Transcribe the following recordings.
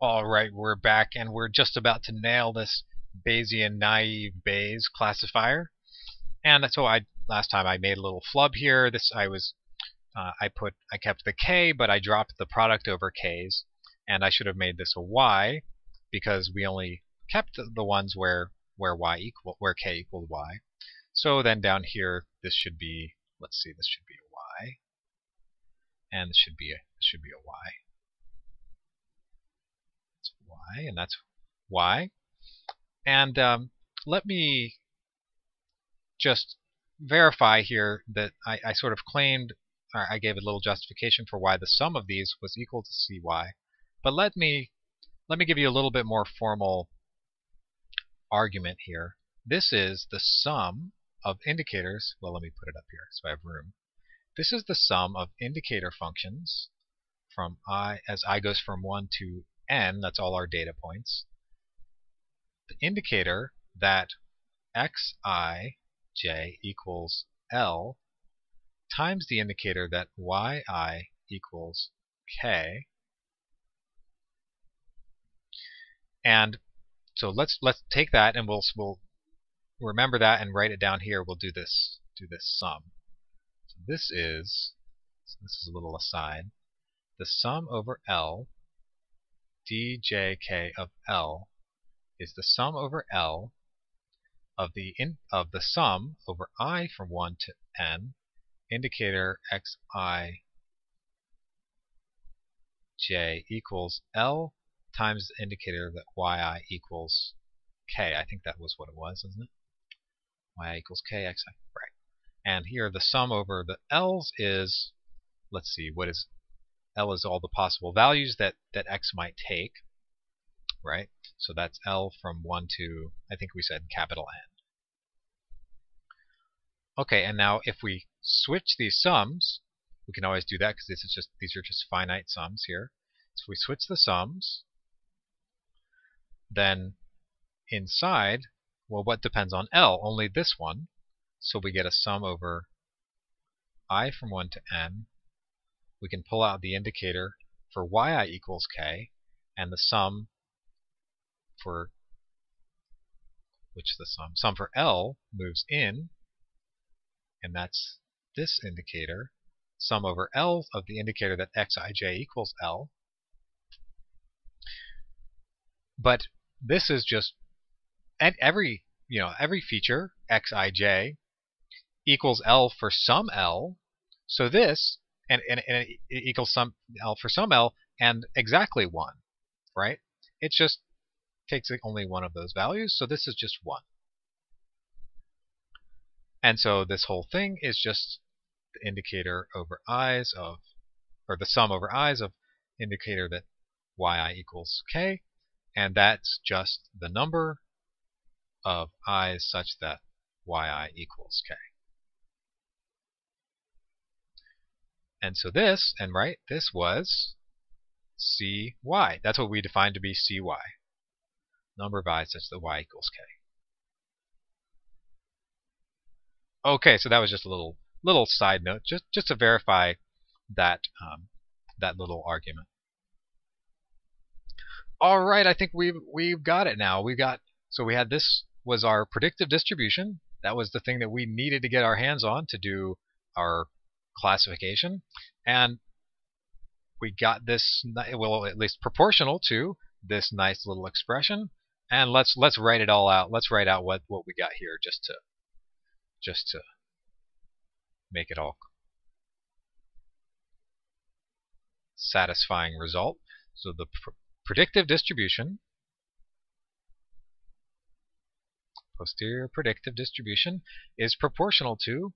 All right, we're back and we're just about to nail this Bayesian naive Bayes classifier. And so I last time I made a little flub here. This I was uh, I put I kept the k, but I dropped the product over k's, and I should have made this a y because we only kept the ones where where y equal where k equaled y. So then down here this should be let's see this should be a y, and this should be a this should be a y y, and that's y. And um, let me just verify here that I, I sort of claimed, I gave a little justification for why the sum of these was equal to cy. But let me let me give you a little bit more formal argument here. This is the sum of indicators. Well, let me put it up here so I have room. This is the sum of indicator functions from i as i goes from 1 to n, that's all our data points, the indicator that xij equals L times the indicator that yi equals k. And so let's let's take that and we'll we'll remember that and write it down here. We'll do this do this sum. So this is so this is a little aside. The sum over L djk of L is the sum over L of the of the sum over i from 1 to n indicator xi j equals L times the indicator that yi equals k. I think that was what it was, isn't it? yi equals k, xi. Right. And here the sum over the L's is, let's see, what is L is all the possible values that, that x might take, right? So that's L from 1 to, I think we said capital N. Okay, and now if we switch these sums, we can always do that because this is just these are just finite sums here. So if we switch the sums, then inside, well, what depends on L? Only this one. So we get a sum over i from 1 to n we can pull out the indicator for yi equals k and the sum for which the sum? Sum for L moves in and that's this indicator. Sum over L of the indicator that xij equals L. But this is just and every you know every feature xij equals L for some L. So this and, and, and it equals some L for some L and exactly 1, right? It just takes only one of those values, so this is just 1. And so this whole thing is just the indicator over i's of, or the sum over i's of indicator that yi equals k, and that's just the number of i's such that yi equals k. And so this, and right, this was cy. That's what we defined to be cy. Number of i's such that y equals k. Okay, so that was just a little little side note, just just to verify that um, that little argument. All right, I think we've we've got it now. We got so we had this was our predictive distribution. That was the thing that we needed to get our hands on to do our classification. And we got this, well, at least proportional to this nice little expression. And let's let's write it all out. Let's write out what, what we got here just to just to make it all satisfying result. So the pr predictive distribution, posterior predictive distribution, is proportional to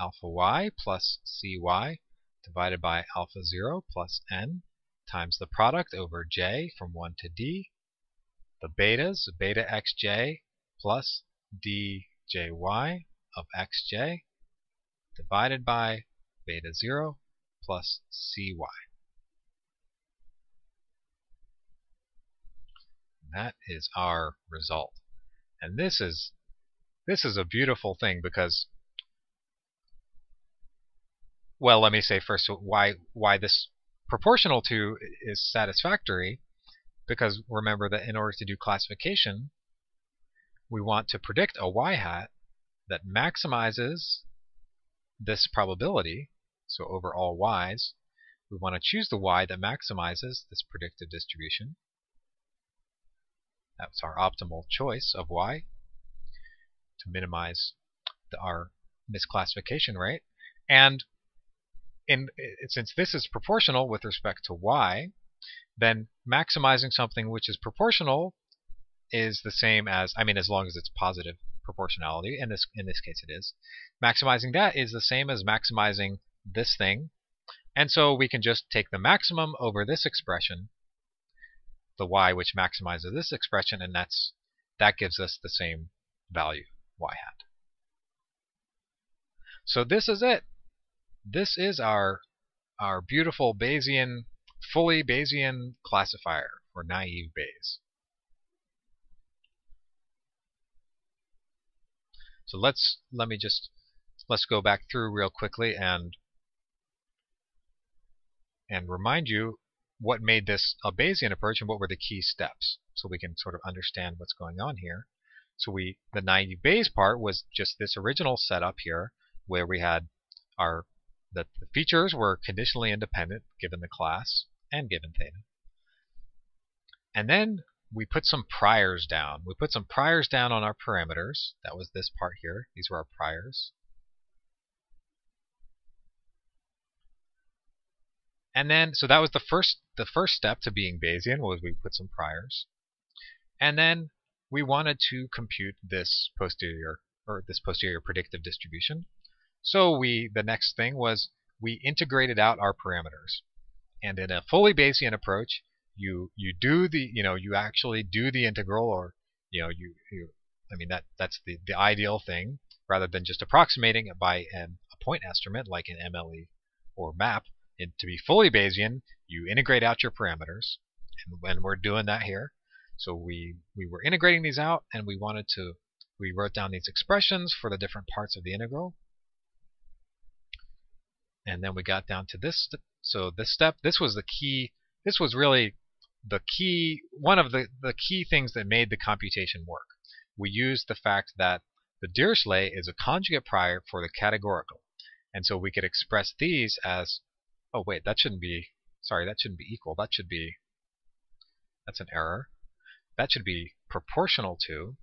alpha y plus cy divided by alpha 0 plus n times the product over j from 1 to d, the betas, beta xj plus djy of xj divided by beta 0 plus cy. that is our result. And this is this is a beautiful thing because well, let me say first why why this proportional to is satisfactory because remember that in order to do classification, we want to predict a y hat that maximizes this probability, so over all y's, we want to choose the y that maximizes this predictive distribution. That's our optimal choice of y to minimize the, our misclassification rate. And in, since this is proportional with respect to y, then maximizing something which is proportional is the same as, I mean, as long as it's positive proportionality, in this, in this case it is, maximizing that is the same as maximizing this thing. And so we can just take the maximum over this expression, the y which maximizes this expression, and that's that gives us the same value, y hat. So this is it. This is our, our beautiful Bayesian, fully Bayesian classifier for naive Bayes. So let's let me just let's go back through real quickly and and remind you what made this a Bayesian approach and what were the key steps so we can sort of understand what's going on here. So we the naive Bayes part was just this original setup here where we had our that the features were conditionally independent given the class and given theta. And then we put some priors down. We put some priors down on our parameters. That was this part here. These were our priors. And then, so that was the first the first step to being Bayesian was we put some priors. And then we wanted to compute this posterior or this posterior predictive distribution. So we the next thing was we integrated out our parameters. And in a fully Bayesian approach, you you do the you know you actually do the integral or you know you, you I mean that that's the the ideal thing rather than just approximating it by an, a point estimate like an MLE or MAP. And to be fully Bayesian, you integrate out your parameters, and when we're doing that here, so we we were integrating these out, and we wanted to we wrote down these expressions for the different parts of the integral, and then we got down to this. So this step, this was the key. This was really the key, one of the, the key things that made the computation work. We used the fact that the Dirichlet is a conjugate prior for the categorical. And so we could express these as, oh wait, that shouldn't be, sorry, that shouldn't be equal. That should be, that's an error. That should be proportional to,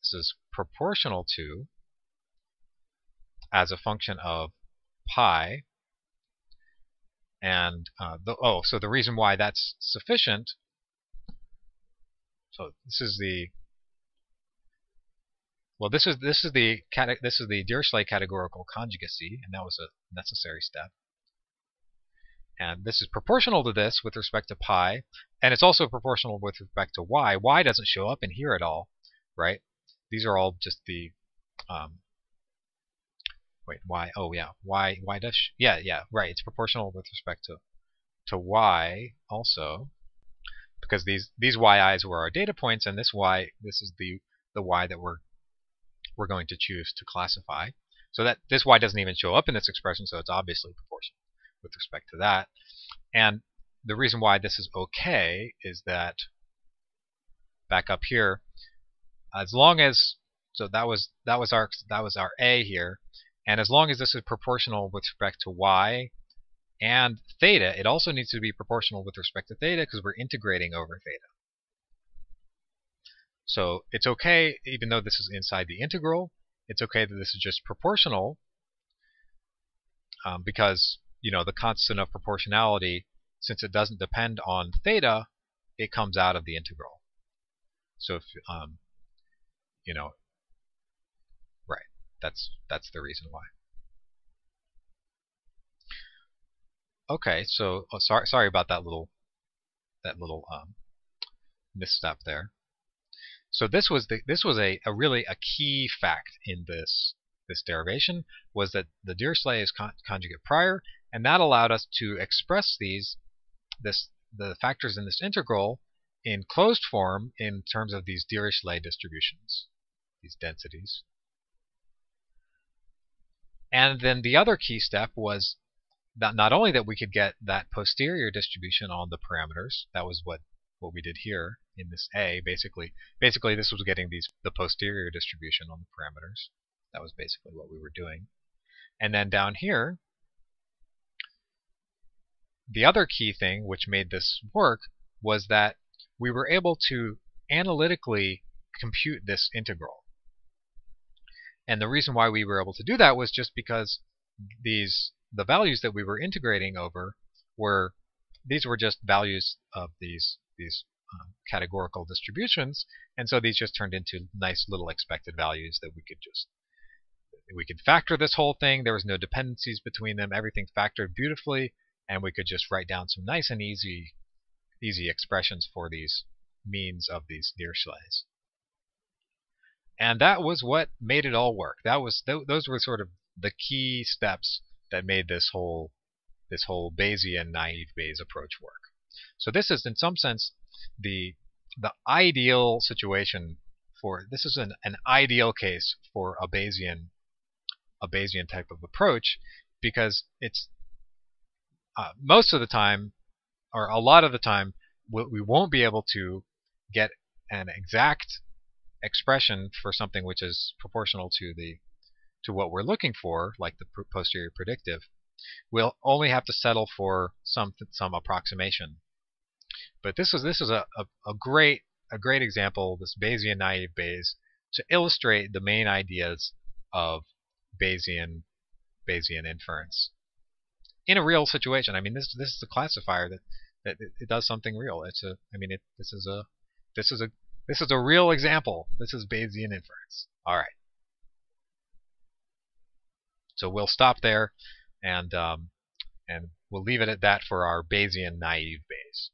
this is proportional to, as a function of pi and uh, the, oh, so the reason why that's sufficient, so this is the well, this is this is the this is the Dirichlet categorical conjugacy, and that was a necessary step. And this is proportional to this with respect to pi, and it's also proportional with respect to y. y doesn't show up in here at all, right? These are all just the um, wait, y, oh yeah, y, y dash, yeah, yeah, right, it's proportional with respect to, to y also, because these, these yi's were our data points, and this y, this is the, the y that we're, we're going to choose to classify. So that this y doesn't even show up in this expression, so it's obviously proportional with respect to that. And the reason why this is okay is that, back up here, as long as so that was that was our that was our a here and as long as this is proportional with respect to y and theta, it also needs to be proportional with respect to theta because we're integrating over theta. So it's okay, even though this is inside the integral, it's okay that this is just proportional um, because you know the constant of proportionality, since it doesn't depend on theta, it comes out of the integral. So if um, you know that's that's the reason why. Okay, so oh, sorry sorry about that little that little um, misstep there. So this was the this was a, a really a key fact in this this derivation was that the Dirichlet is con conjugate prior, and that allowed us to express these this the factors in this integral in closed form in terms of these Dirichlet distributions, these densities. And then the other key step was that not only that we could get that posterior distribution on the parameters, that was what what we did here in this A. Basically, basically this was getting these the posterior distribution on the parameters. That was basically what we were doing. And then down here, the other key thing which made this work was that we were able to analytically compute this integral. And the reason why we were able to do that was just because these the values that we were integrating over were these were just values of these these um, categorical distributions, and so these just turned into nice little expected values that we could just we could factor this whole thing. There was no dependencies between them. Everything factored beautifully, and we could just write down some nice and easy easy expressions for these means of these Dirichlets. And that was what made it all work. That was th those were sort of the key steps that made this whole this whole Bayesian naive Bayes approach work. So this is in some sense the the ideal situation for this is an, an ideal case for a Bayesian a Bayesian type of approach because it's uh, most of the time or a lot of the time we won't be able to get an exact expression for something which is proportional to the to what we're looking for, like the posterior predictive, we'll only have to settle for some some approximation. But this is this is a, a, a great a great example, this Bayesian naive Bayes, to illustrate the main ideas of Bayesian Bayesian inference in a real situation. I mean, this this is a classifier that that it, it does something real. It's a I mean, it this is a this is a this is a real example. This is Bayesian inference. All right. So we'll stop there, and um, and we'll leave it at that for our Bayesian naive Bayes.